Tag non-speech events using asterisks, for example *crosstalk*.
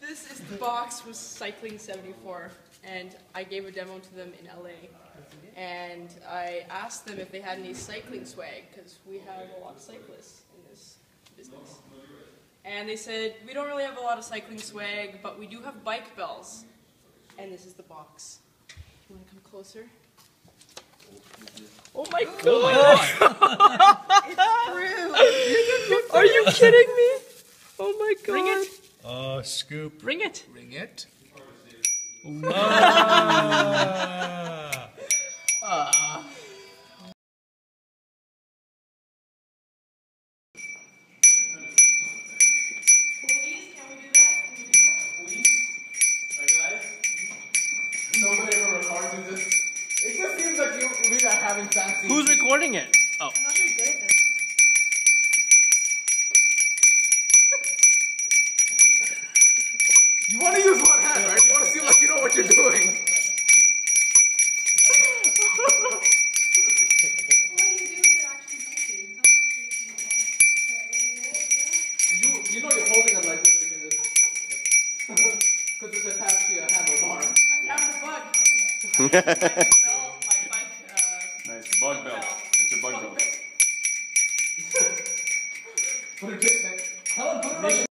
This is the box with Cycling 74, and I gave a demo to them in LA. And I asked them if they had any cycling swag, because we have a lot of cyclists in this business. And they said, we don't really have a lot of cycling swag, but we do have bike bells. And this is the box. You want to come closer? Oh my oh god! *laughs* Are you kidding me? Oh my god! Bring it. Oh, scoop. Ring it. Ring it. Nobody ever records this. It just seems like you we are having fancy. Who's recording it? Oh. my bike. Uh, nice bug belt. It's a bug, bug belt. belt. put it, Helen, put it on.